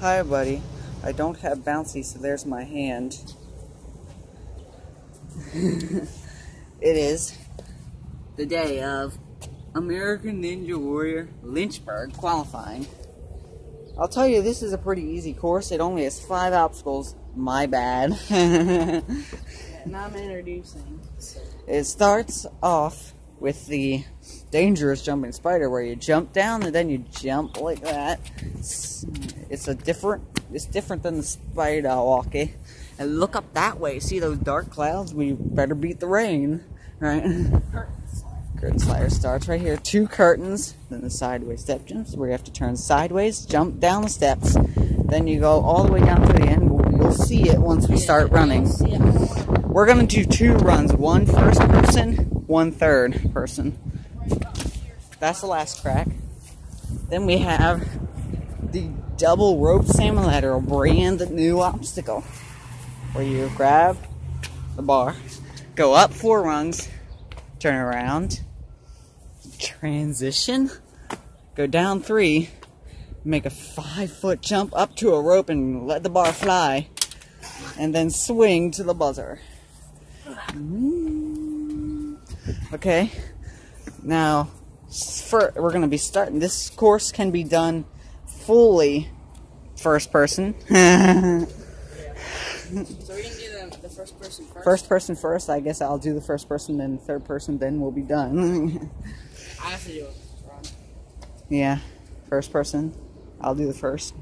Hi, buddy. I don't have bouncy, so there's my hand. it is the day of American Ninja Warrior Lynchburg qualifying. I'll tell you, this is a pretty easy course. It only has five obstacles. My bad. And I'm introducing. So. It starts off with the dangerous jumping spider where you jump down and then you jump like that. It's, it's a different it's different than the spider walkie. And look up that way. See those dark clouds? We better beat the rain. Right? Curtain slider starts right here. Two curtains, then the sideways step jumps where you have to turn sideways, jump down the steps, then you go all the way down to the end. You'll see it once we start running. We're gonna do two runs, one first person, one third person. That's the last crack. Then we have the double rope salmon ladder, a brand new obstacle. Where you grab the bar, go up four rungs, turn around, transition, go down three, make a five foot jump up to a rope and let the bar fly, and then swing to the buzzer. Mm. Okay. Now, for, we're going to be starting. This course can be done fully first person. So we can do the, the first person first. first person first. I guess I'll do the first person, then third person, then we'll be done. I have to do it. Yeah. First person. I'll do the first.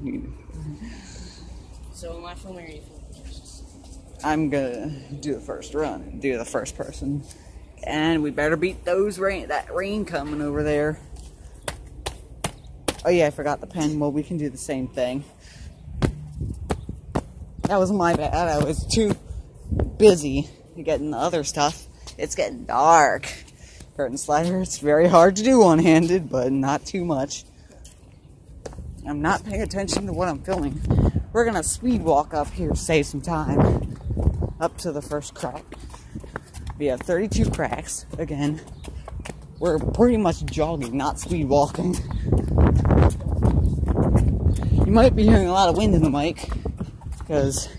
So am I filming or are you filming? I'm gonna do the first run do the first person. And we better beat those rain that rain coming over there. Oh yeah, I forgot the pen. Well, we can do the same thing. That was my bad. I was too busy getting the other stuff. It's getting dark. Curtain slider. It's very hard to do one-handed, but not too much. I'm not paying attention to what I'm filming. We're gonna speed walk up here, save some time up to the first crack. We have 32 cracks. Again, we're pretty much jogging, not speed walking. You might be hearing a lot of wind in the mic because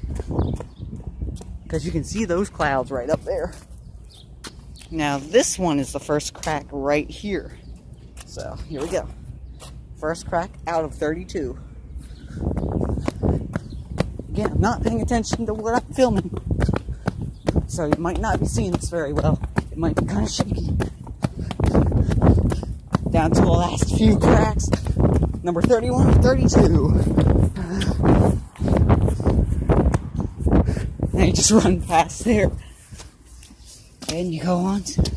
because you can see those clouds right up there. Now this one is the first crack right here. So here we go. First crack out of 32. Again, I'm not paying attention to what I'm filming. So you might not be seeing this very well. It might be kind of shaky. Down to the last few cracks. Number 31, 32. And you just run past there. And you go on to Got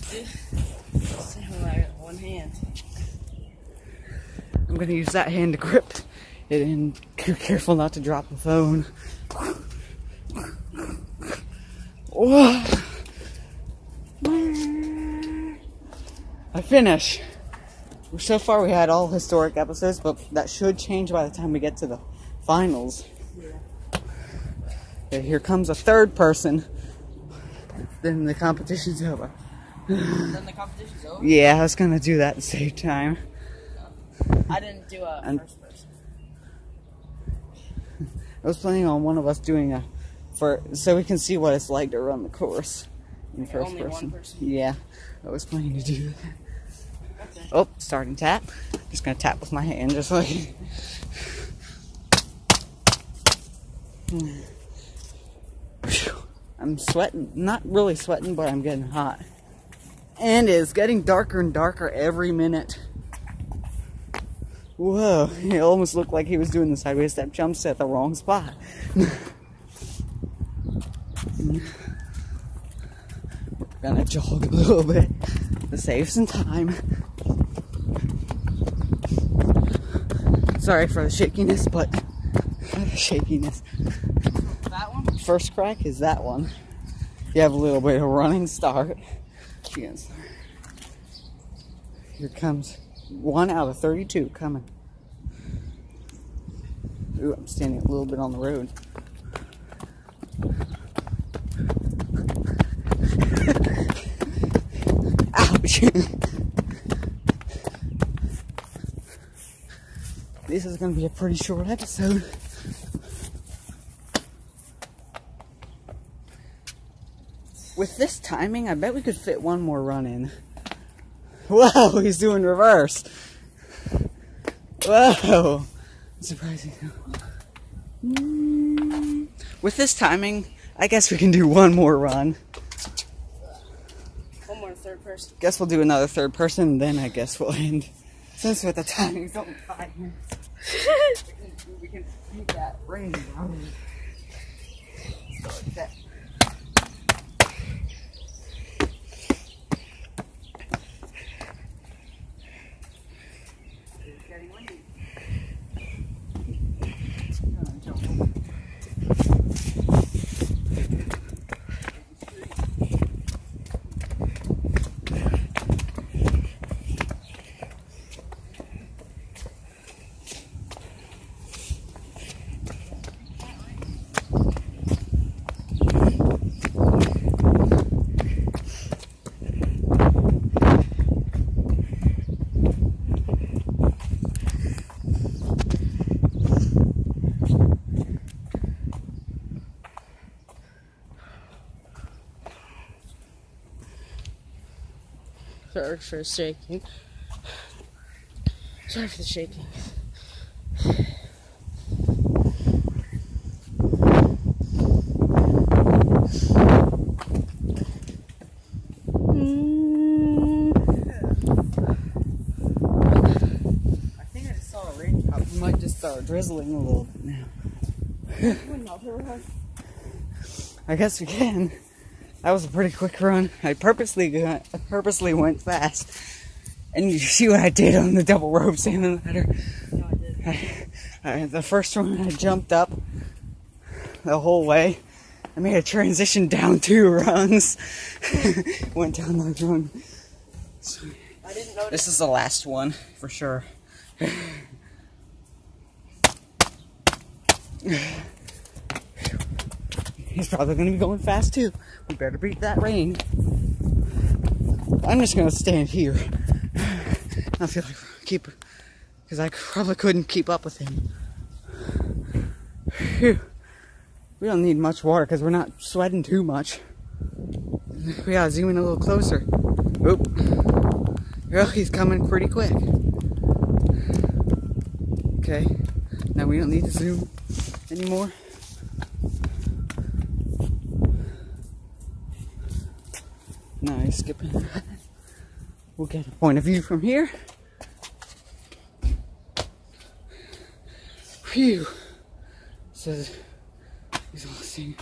to. See how I got one hand. I'm gonna use that hand to grip it and be careful not to drop the phone. I finish. So far we had all historic episodes, but that should change by the time we get to the finals. Okay, here comes a third person. Then the competition's over. Then the competition's over. Yeah, I was gonna do that to save time. I didn't do a And- first person. I was planning on one of us doing a for so we can see what it's like to run the course in first only one person. person? Yeah, I was planning to do that. Okay. Oh, starting tap. Just gonna tap with my hand, just like. Hmm. I'm sweating. Not really sweating, but I'm getting hot. And it's getting darker and darker every minute. Whoa, it almost looked like he was doing the sideways step jumps at the wrong spot. We're gonna jog a little bit to save some time. Sorry for the shakiness, but shakiness. That one? First crack is that one. You have a little bit of running start. Here comes one out of 32 coming. Ooh, I'm standing a little bit on the road. Ouch! this is going to be a pretty short episode. With this timing, I bet we could fit one more run in. Whoa, he's doing reverse. Whoa. Surprising. Mm. With this timing, I guess we can do one more run. One more third person. Guess we'll do another third person, then I guess we'll end. Since with the timing's five minutes, we can beat that rain down. So like that. Sorry for shaking. Sorry for the shaking. I think I just saw a raindrop. We might just start drizzling a little bit now. I guess we can. That was a pretty quick run. I purposely got, I purposely went fast. And you see what I did on the double rope salmon ladder? No, I. I, I, the first one I jumped up the whole way. I made a transition down two rungs. went down. I didn't notice. This is the last one for sure. He's probably gonna be going fast too. We better beat that rain. I'm just gonna stand here. I feel like keep, because I probably couldn't keep up with him. We don't need much water because we're not sweating too much. We gotta zoom in a little closer. Oop. Well, he's coming pretty quick. Okay. Now we don't need to zoom anymore. Skipping. We'll get a point of view from here. Phew. Says singing.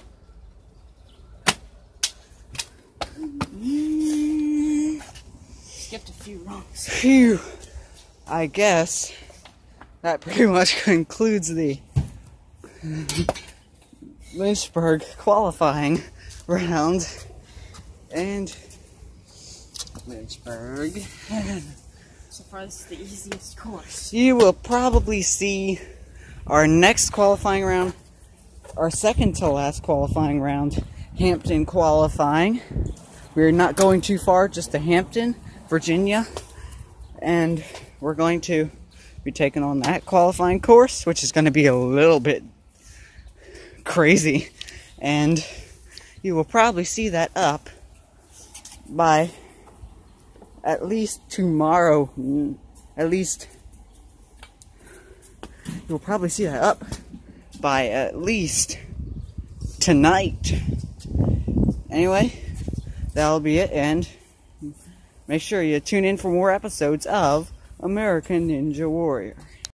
Skipped a few rungs. Phew. I guess that pretty much concludes the Lynchburg qualifying round. And Lynchburg. So far, this is the easiest course. You will probably see our next qualifying round, our second to last qualifying round, Hampton qualifying. We're not going too far, just to Hampton, Virginia. And we're going to be taking on that qualifying course, which is going to be a little bit crazy. And you will probably see that up by at least tomorrow. mm, At least you'll probably see that up by at least tonight. Anyway, that'll be it, and make sure you tune in for more episodes of American Ninja Warrior.